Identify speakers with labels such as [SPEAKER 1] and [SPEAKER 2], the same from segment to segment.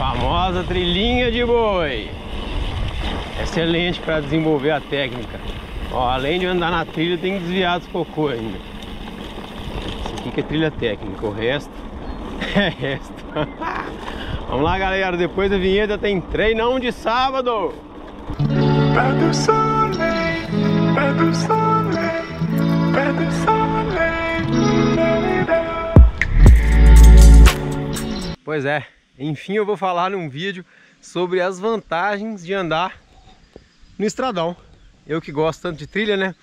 [SPEAKER 1] Famosa trilhinha de boi. Excelente para desenvolver a técnica. Ó, além de andar na trilha, tem que desviar dos cocô ainda. Isso aqui que é trilha técnica, o resto é resto. Vamos lá, galera. Depois da vinheta tem treinão de sábado. Pé do sole, pé do sole, pé do sole. Pois é, enfim eu vou falar num vídeo sobre as vantagens de andar no estradão. Eu que gosto tanto de trilha, né?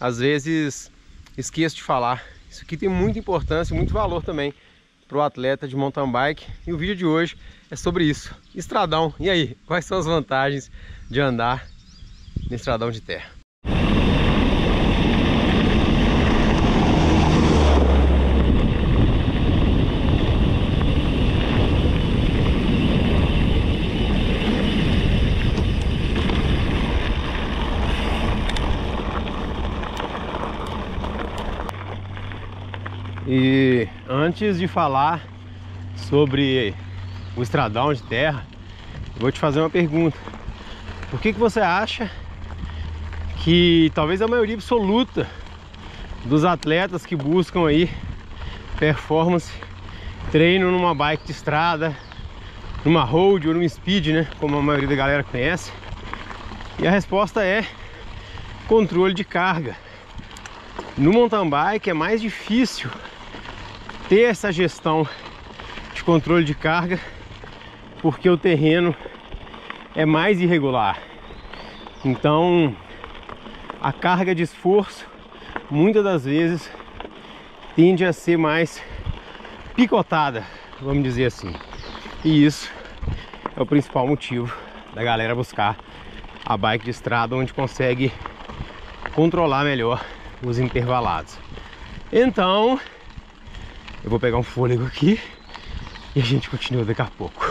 [SPEAKER 1] Às vezes esqueço de falar. Isso aqui tem muita importância e muito valor também para o atleta de mountain bike. E o vídeo de hoje é sobre isso. Estradão. E aí, quais são as vantagens de andar no estradão de terra? E antes de falar sobre o estradão de terra, vou te fazer uma pergunta. Por que, que você acha que talvez a maioria absoluta dos atletas que buscam aí performance, treino numa bike de estrada, numa road ou numa speed, né? Como a maioria da galera conhece. E a resposta é controle de carga. No mountain bike é mais difícil ter essa gestão de controle de carga porque o terreno é mais irregular. Então, a carga de esforço muitas das vezes tende a ser mais picotada, vamos dizer assim. E isso é o principal motivo da galera buscar a bike de estrada onde consegue controlar melhor os intervalados. Então, eu vou pegar um fôlego aqui e a gente continua daqui a pouco.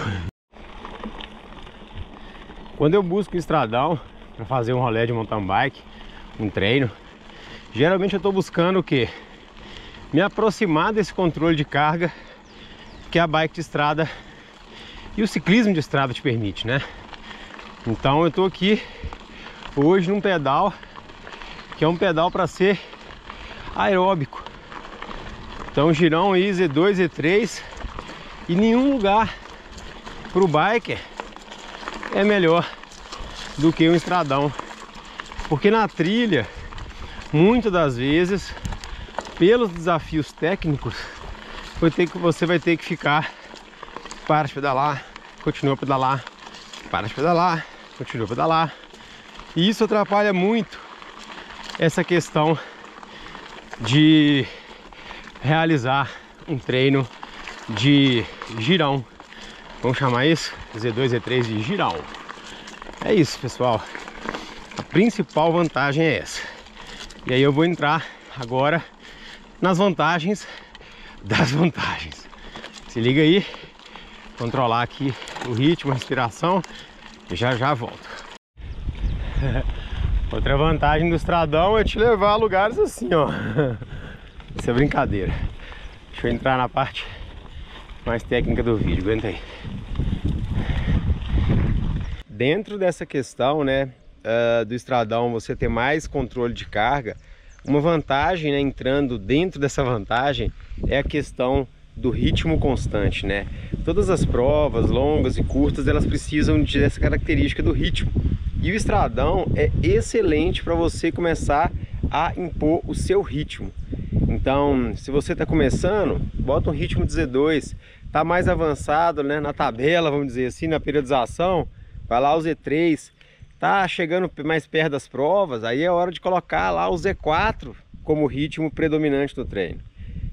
[SPEAKER 1] Quando eu busco estradão para fazer um rolê de mountain bike, um treino, geralmente eu estou buscando o que? Me aproximar desse controle de carga que a bike de estrada e o ciclismo de estrada te permite, né? Então eu estou aqui hoje num pedal que é um pedal para ser aeróbico. Então girão aí Z2, Z3 e nenhum lugar para o biker é melhor do que um estradão. Porque na trilha, muitas das vezes, pelos desafios técnicos, você vai ter que ficar para de pedalar, continua a pedalar, para de pedalar, continua a pedalar. E isso atrapalha muito essa questão de realizar um treino de girão. Vamos chamar isso Z2, Z3 de girão. É isso, pessoal. A principal vantagem é essa. E aí eu vou entrar agora nas vantagens das vantagens. Se liga aí, controlar aqui o ritmo, a respiração e já já volto. Outra vantagem do estradão é te levar a lugares assim, ó. Isso é brincadeira. Deixa eu entrar na parte mais técnica do vídeo, aguenta aí. Dentro dessa questão, né, uh, do estradão você ter mais controle de carga, uma vantagem, né, entrando dentro dessa vantagem, é a questão do ritmo constante, né? Todas as provas, longas e curtas, elas precisam dessa característica do ritmo. E o estradão é excelente para você começar a impor o seu ritmo. Então, se você está começando, bota um ritmo de Z2, está mais avançado né, na tabela, vamos dizer assim, na periodização, vai lá o Z3, tá chegando mais perto das provas, aí é hora de colocar lá o Z4 como ritmo predominante do treino.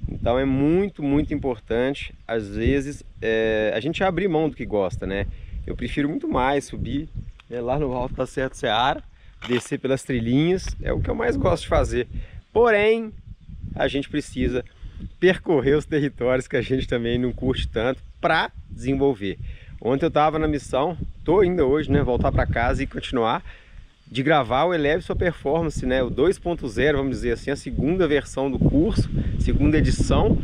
[SPEAKER 1] Então é muito, muito importante, às vezes, é, a gente abrir mão do que gosta, né? Eu prefiro muito mais subir né, lá no alto da Serra do Ceará, descer pelas trilhinhas, é o que eu mais gosto de fazer. Porém, a gente precisa percorrer os territórios que a gente também não curte tanto para desenvolver. Ontem eu estava na missão, estou ainda hoje, né, voltar para casa e continuar de gravar o Eleve Sua Performance, né, o 2.0, vamos dizer assim, a segunda versão do curso, segunda edição,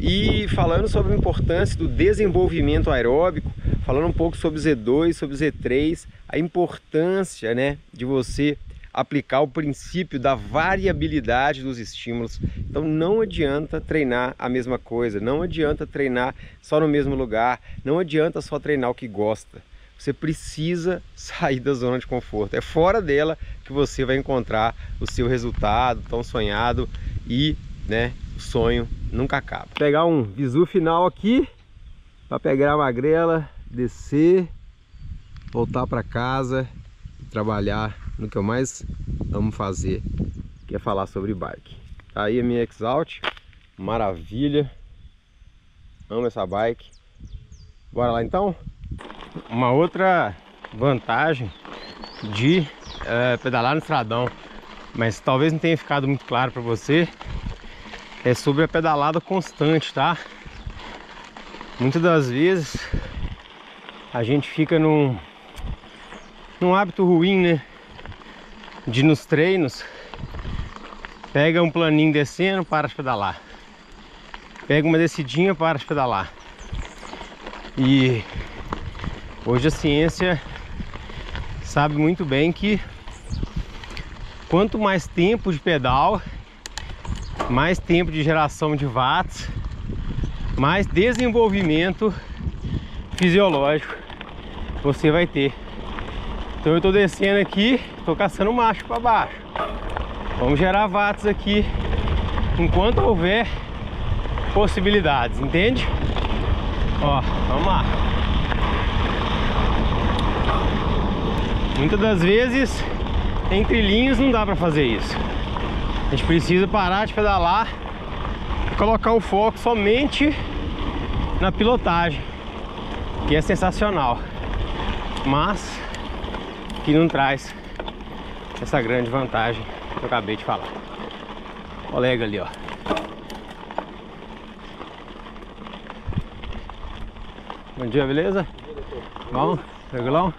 [SPEAKER 1] e falando sobre a importância do desenvolvimento aeróbico, falando um pouco sobre o Z2, sobre o Z3, a importância né, de você aplicar o princípio da variabilidade dos estímulos. Então não adianta treinar a mesma coisa, não adianta treinar só no mesmo lugar, não adianta só treinar o que gosta. Você precisa sair da zona de conforto. É fora dela que você vai encontrar o seu resultado tão sonhado e né, o sonho nunca acaba. Vou pegar um visu final aqui para pegar a magrela, descer, voltar para casa e trabalhar no que eu mais amo fazer, que é falar sobre bike. Tá aí a minha Exalt, maravilha, amo essa bike. Bora lá então? Uma outra vantagem de é, pedalar no estradão, mas talvez não tenha ficado muito claro para você, é sobre a pedalada constante, tá? Muitas das vezes a gente fica num, num hábito ruim, né? De nos treinos pega um planinho descendo, para de pedalar. Pega uma descidinha, para de pedalar. E hoje a ciência sabe muito bem que quanto mais tempo de pedal, mais tempo de geração de watts, mais desenvolvimento fisiológico você vai ter. Então eu tô descendo aqui, tô caçando macho para baixo. Vamos gerar watts aqui enquanto houver possibilidades, entende? Ó, vamos lá. Muitas das vezes, entre linhas não dá para fazer isso. A gente precisa parar de pedalar e colocar o foco somente na pilotagem, que é sensacional, mas que não traz essa grande vantagem que eu acabei de falar. Colega ali, ó. Bom dia, beleza? Bom, tranquilão?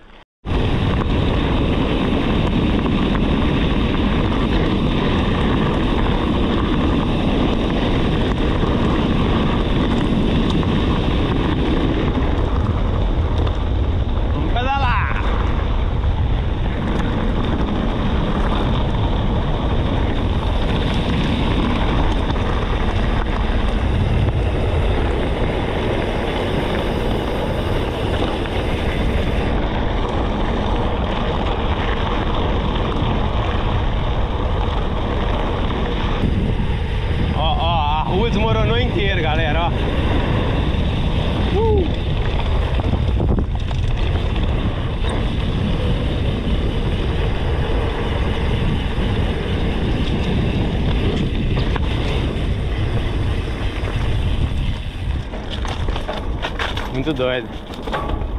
[SPEAKER 1] Muito doido.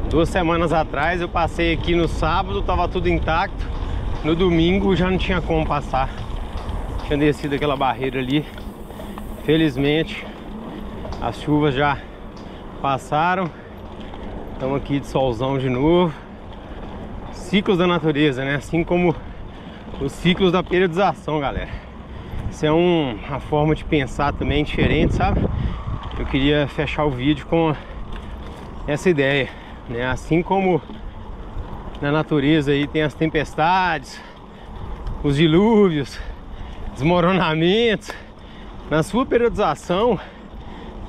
[SPEAKER 1] Duas semanas atrás eu passei aqui no sábado, tava tudo intacto. No domingo já não tinha como passar. Tinha descido aquela barreira ali. Felizmente as chuvas já passaram. Estamos aqui de solzão de novo. Ciclos da natureza, né? Assim como os ciclos da periodização, galera. Isso é um, uma forma de pensar também diferente, sabe? Eu queria fechar o vídeo com essa ideia, né? Assim como na natureza aí tem as tempestades, os dilúvios, desmoronamentos, na sua periodização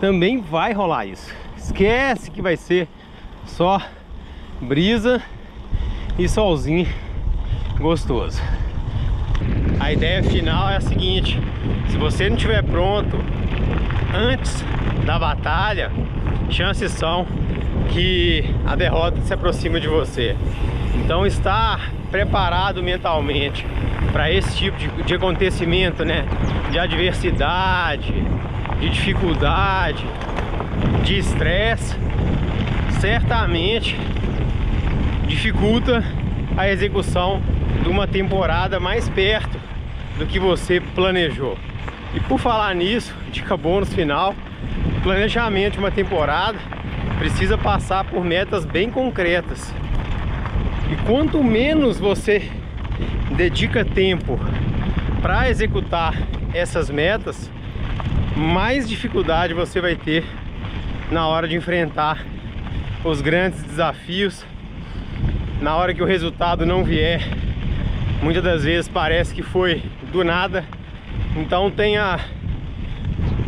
[SPEAKER 1] também vai rolar isso. Esquece que vai ser só brisa e solzinho gostoso. A ideia final é a seguinte: se você não estiver pronto antes da batalha, chances são que a derrota se aproxima de você. Então estar preparado mentalmente para esse tipo de, de acontecimento, né? De adversidade, de dificuldade, de estresse, certamente dificulta a execução de uma temporada mais perto do que você planejou. E por falar nisso, dica bônus final, planejamento de uma temporada precisa passar por metas bem concretas. E quanto menos você dedica tempo para executar essas metas, mais dificuldade você vai ter na hora de enfrentar os grandes desafios. Na hora que o resultado não vier, muitas das vezes parece que foi do nada. Então tenha,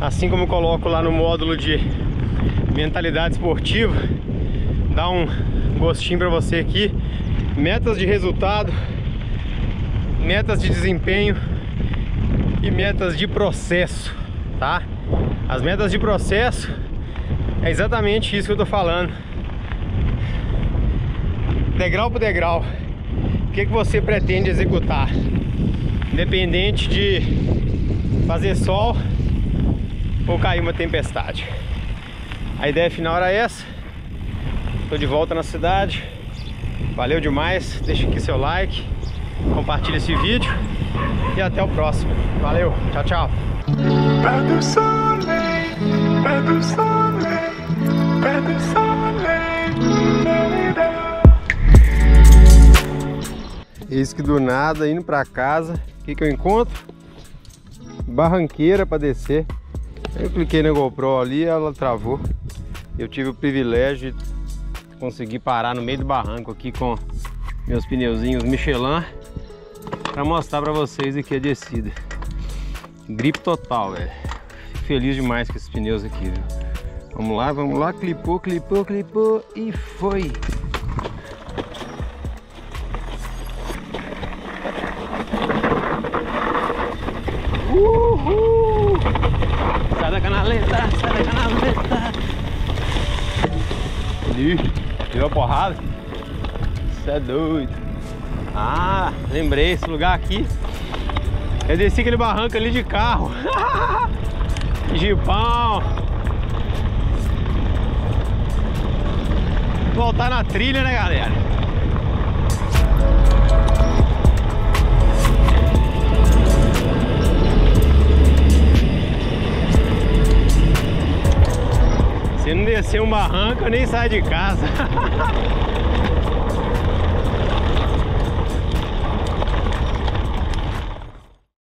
[SPEAKER 1] assim como eu coloco lá no módulo de mentalidade esportiva, dá um gostinho para você aqui. Metas de resultado, metas de desempenho e metas de processo, tá? As metas de processo é exatamente isso que eu tô falando. Degrau por degrau. O que, que você pretende executar? Independente de fazer sol ou cair uma tempestade. A ideia final era essa. Tô de volta na cidade. Valeu demais. Deixa aqui seu like. Compartilha esse vídeo. E até o próximo. Valeu. Tchau, tchau. Eis que do nada, indo pra casa, o que, que eu encontro? Barranqueira para descer. Eu cliquei na GoPro ali ela travou. Eu tive o privilégio de conseguir parar no meio do barranco aqui com meus pneuzinhos Michelin para mostrar para vocês aqui a descida. Gripe total, velho. Feliz demais com esses pneus aqui, viu? Vamos lá, vamos lá, clipou, clipou, clipou e foi. Uhul! Sai da canaleta, sai da canaleta. Ih, deu a porrada? Você é doido. Ah, lembrei, esse lugar aqui. Eu desci aquele barranco ali de carro. Gipão. Voltar na trilha, né, galera? Se não descer um barranco, eu nem saio de casa.